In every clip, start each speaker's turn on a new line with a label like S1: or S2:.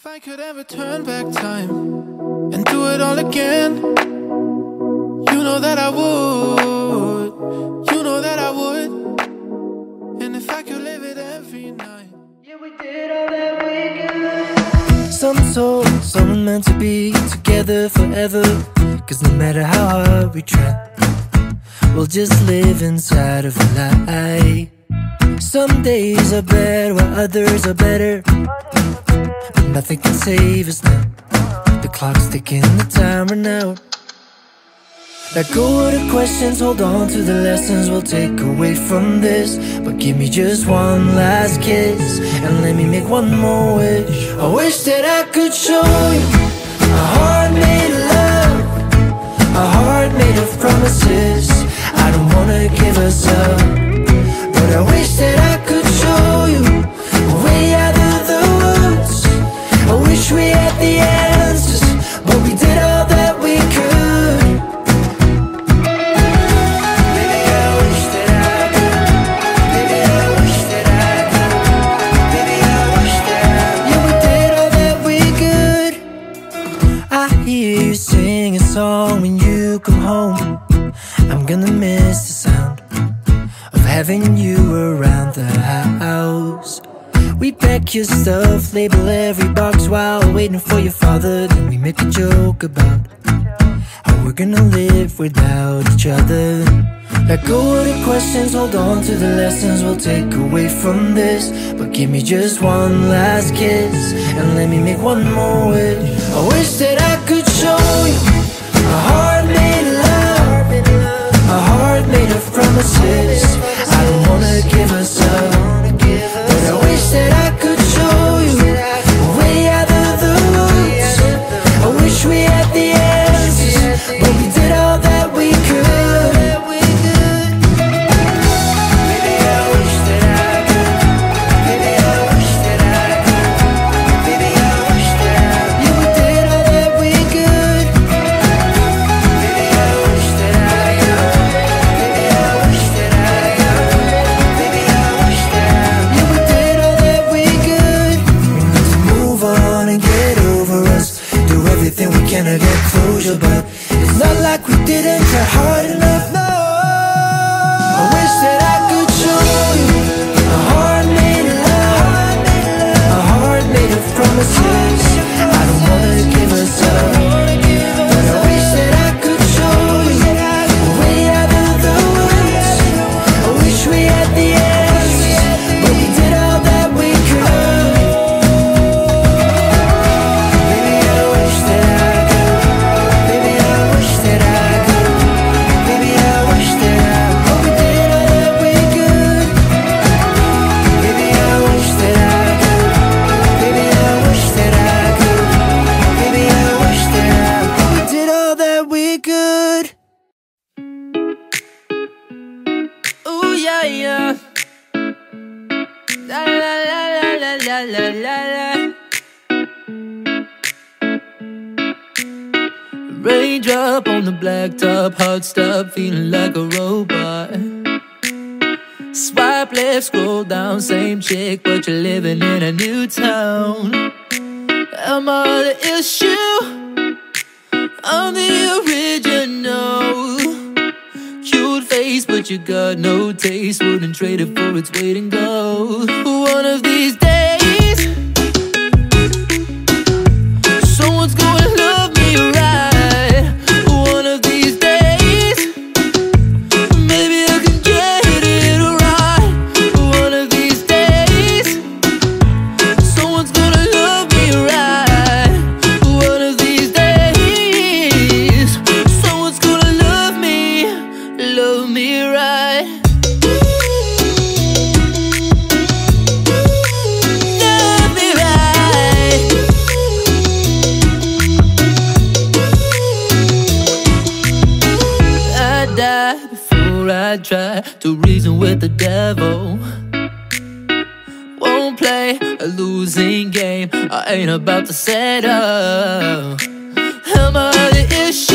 S1: If I could ever turn back time and do it all again, you know that I would. You know that I would. And if I could live it every night.
S2: Yeah, we did all that we could. Some soul, some meant to be together forever. Cause no matter how hard we try, we'll just live inside of a lie. Some days are bad while others are better. But nothing can save us now. The clock's ticking, the time run out. Let go of the questions, hold on to the lessons we'll take away from this. But give me just one last kiss and let me make one more wish. I wish that I could show you a heart made of love, a heart made of promises. I don't wanna give us up, but I wish that I stuff, label every box while waiting for your father. Then we make a joke about how we're gonna live without each other. Let go of the questions, hold on to the lessons we'll take away from this. But give me just one last kiss and let me make one more wish. I wish that I could show you a heart made of love, a heart made of promises. I don't wanna give us like we didn't try hard enough. No. I wish that I could show you a heart made of love, a heart made of promises.
S3: La la la la. Raindrop on the blacktop, heart stop, feeling like a robot. Swipe left, scroll down, same chick, but you're living in a new town. Am I the issue? I'm the original. Cute face, but you got no taste. Wouldn't trade it for its weight in gold. One of these days, about to settle. Am I the issue?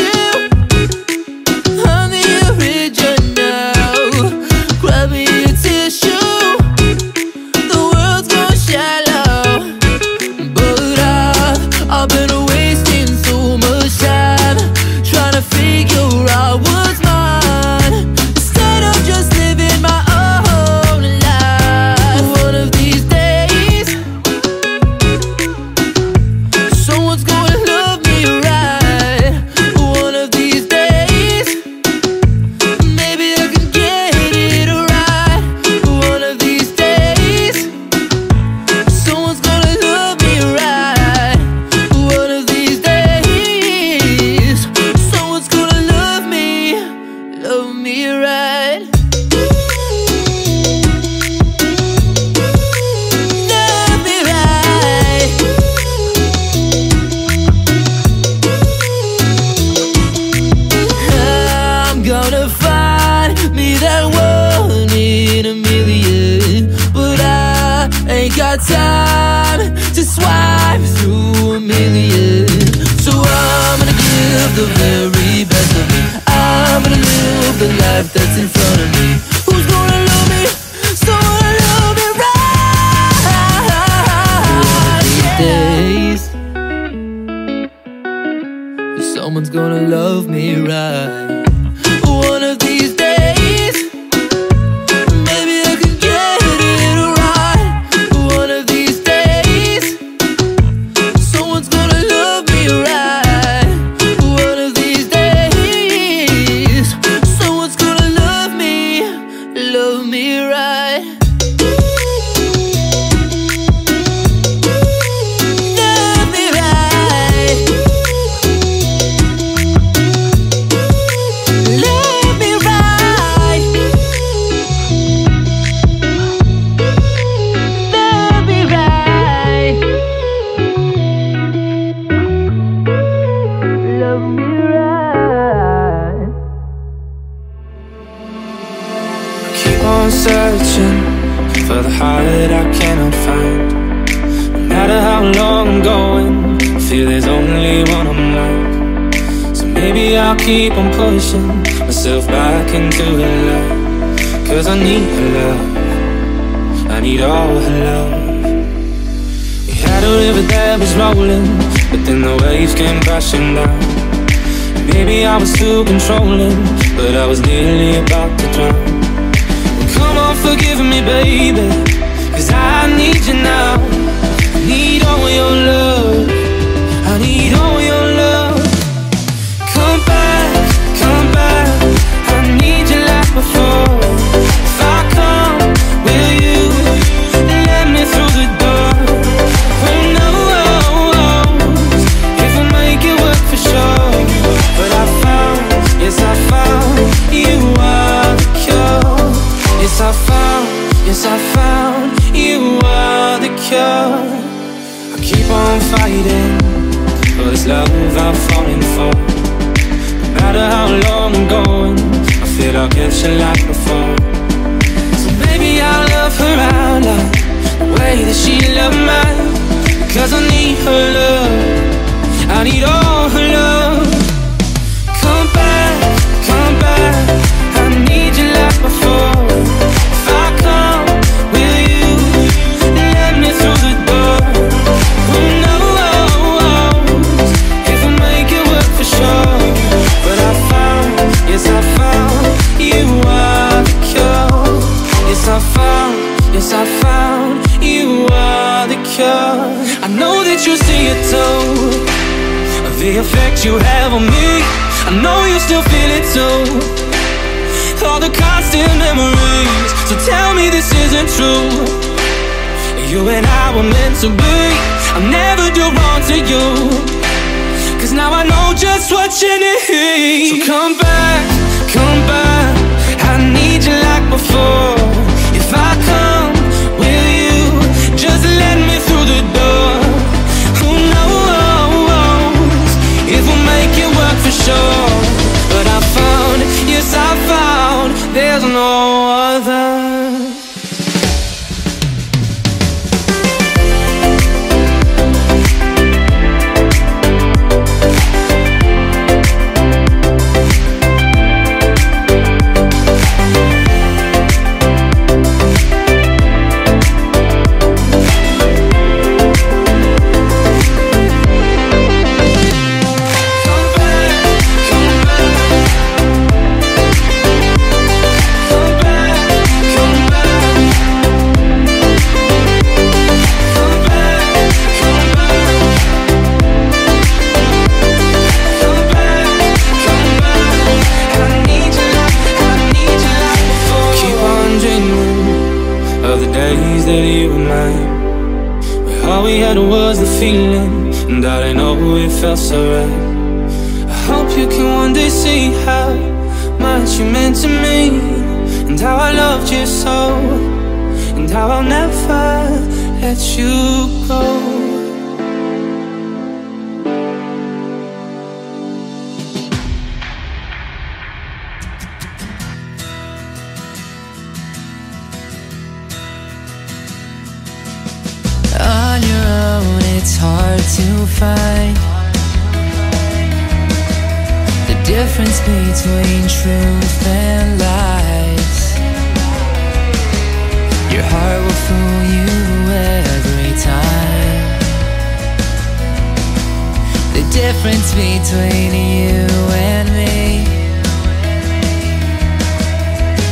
S3: can do her. Love
S4: Cause I need her love. I need all her love. We had a river that was rolling But then the waves came crashing down. Maybe I was too controlling But I was nearly about to drown. Well, Come on, forgive me, baby Cause I need you now. I need all your All we had was the feeling And I didn't know it felt so right. I hope you can one day see how much you meant to me And how I loved you so And how I'll never let you go.
S2: it's hard to
S5: find the difference between truth and lies. Your heart will fool you every time. The difference between you and me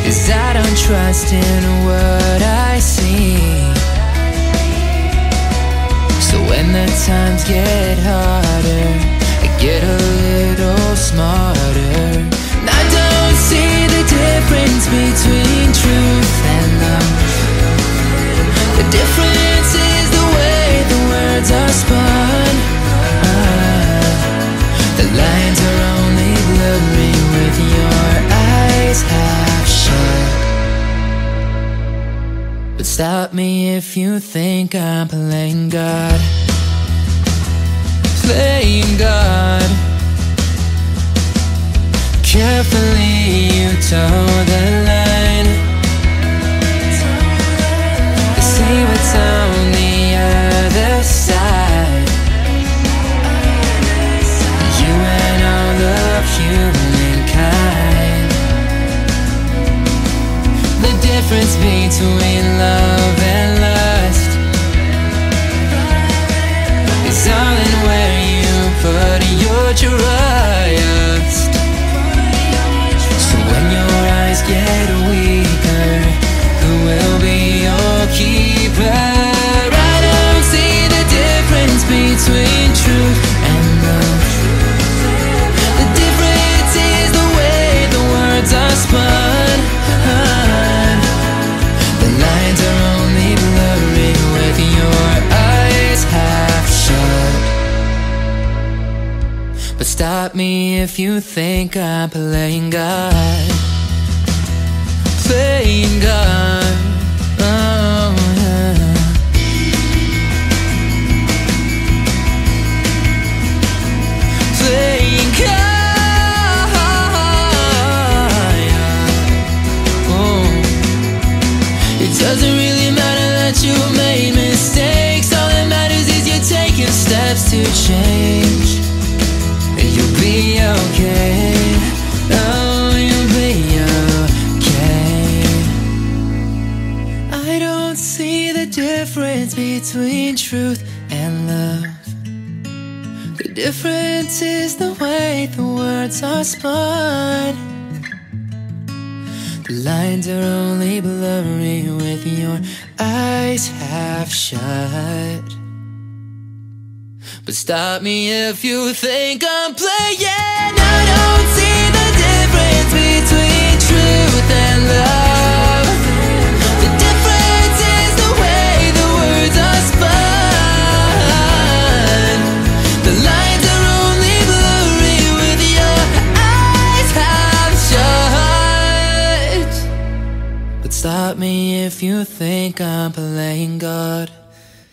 S5: is I don't trust in what I see the times get harder, I get a little smarter. I don't see the difference between truth and love. The difference is the way the words are spun. Ah, the lines are only blurry with your eyes half shut. But stop me if you think I'm playing God. Playing God. Stop me if you think I'm playing God. Playing God. Between truth and love. The difference is the way the words are spun. The lines are only blurry with your eyes half shut. But stop me if you think I'm playing. I don't see the difference between truth and love. You think I'm playing God.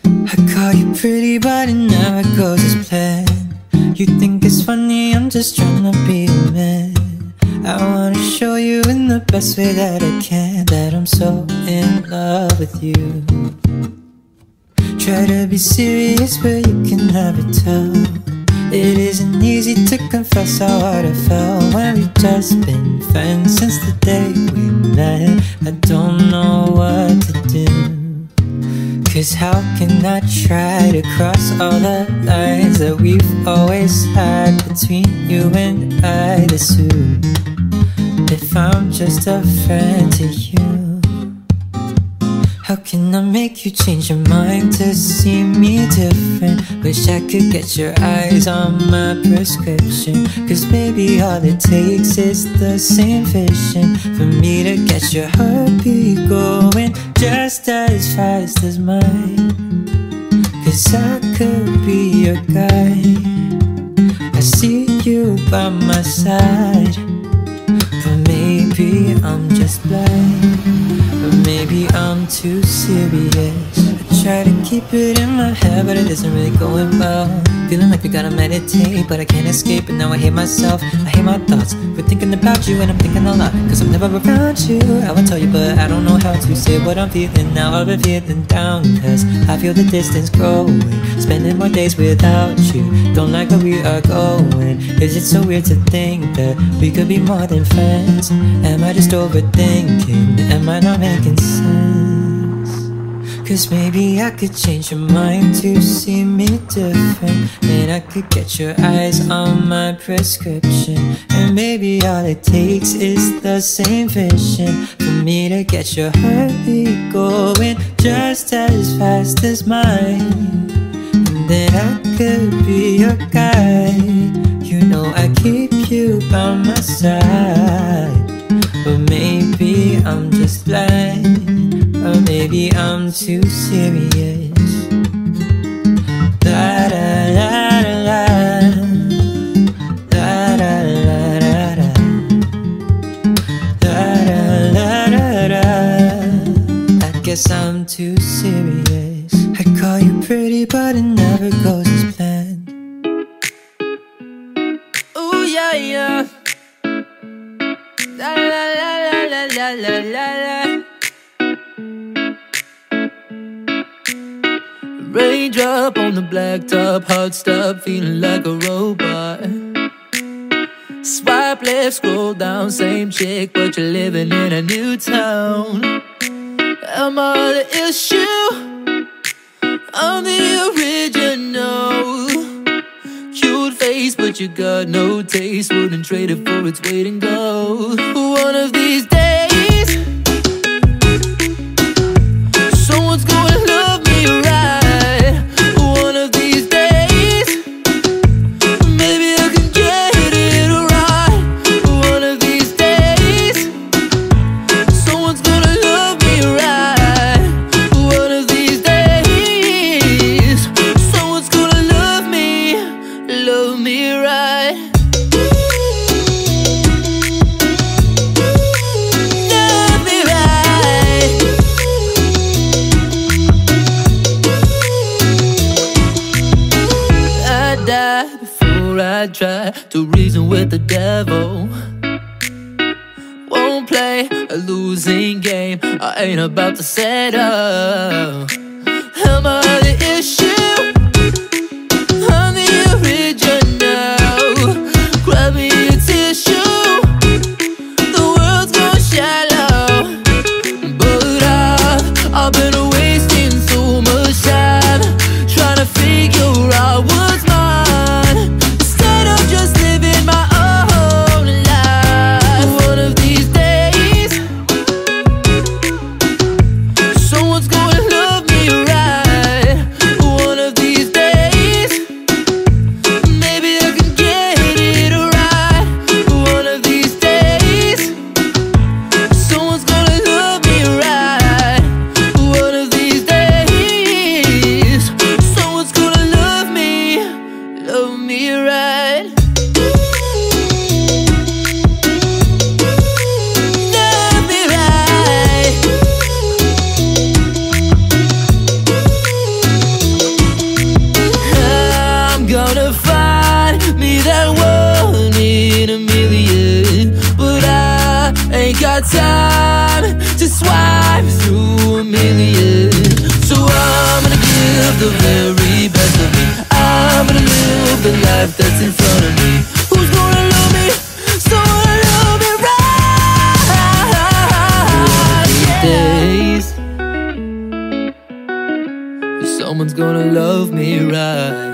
S6: I call you pretty, but it never goes as planned. You think it's funny, I'm just trying to be a man. I wanna show you in the best way that I can that I'm so in love with you. Try to be serious, but you can never tell. It isn't easy to confess how hard I felt when we've just been friends since the day we met. I don't know what to do. Cause how can I try to cross all the lines that we've always had between you and I? This soon, if I'm just a friend to you. How can I make you change your mind to see me different? Wish I could get your eyes on my prescription. Cause baby, all it takes is the same vision for me to get your heartbeat going just as fast as mine. Cause I could be your guy. I see you by my side. But maybe I'm just blind. Maybe I'm too serious. Try to keep it in my head, but it isn't really going well. Feeling like I gotta meditate, but I can't escape, and now I hate myself. I hate my thoughts. We're thinking about you, and I'm thinking a lot, cause I'm never around you. I would tell you, but I don't know how to say what I'm feeling now. I've been feeling down, cause I feel the distance growing. Spending more days without you. Don't like where we are going. Is it so weird to think that we could be more than friends? Am I just overthinking? Am I not making sense? Cause maybe I could change your mind to see me different. And I could get your eyes on my prescription. And maybe all it takes is the same vision for me to get your heartbeat going just as fast as mine. And then I could be your guy. You know I keep you by my side. But maybe I'm just blind. Maybe I'm too serious. La da la da la. La da la da da. La da la da da. I guess I'm too serious. I call you pretty, but it never goes as planned.
S3: Ooh, yeah, yeah. La la la la la la la la Raindrop on the blacktop, heart stop, feeling like a robot. Swipe left, scroll down, same chick, but you're living in a new town. Am I the issue? I'm the original. Cute face, but you got no taste. Wouldn't trade it for its weight in gold. One of these losing game. I ain't about to settle. Am I the issue? Love me right.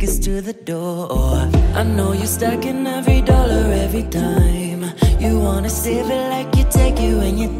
S3: tickets to the
S7: door. I know you're stuck in every dollar every time. You wanna save it like you take it when you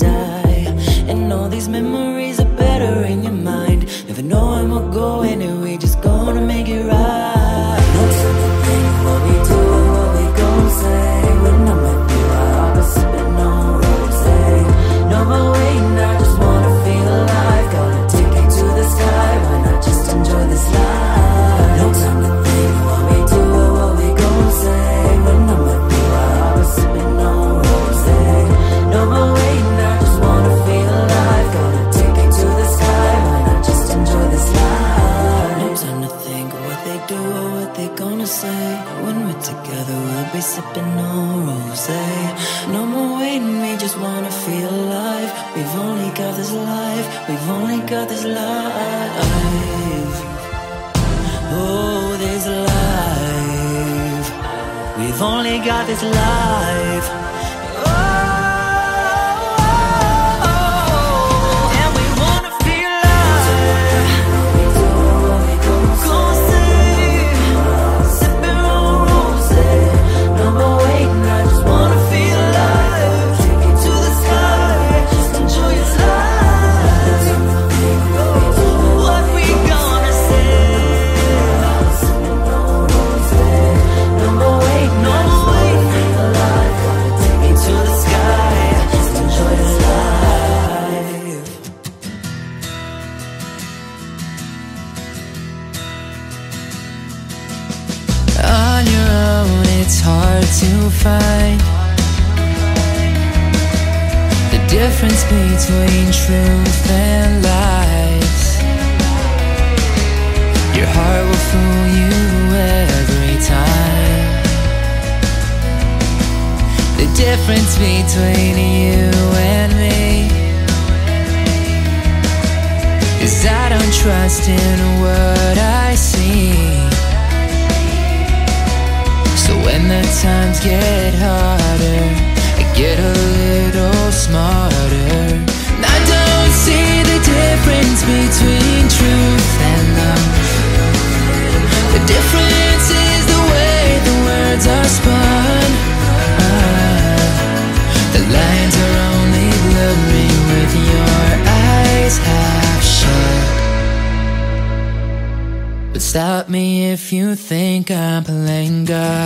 S5: trust in what I see. So when the times get harder, I get a little smaller. if you think I'm playing God.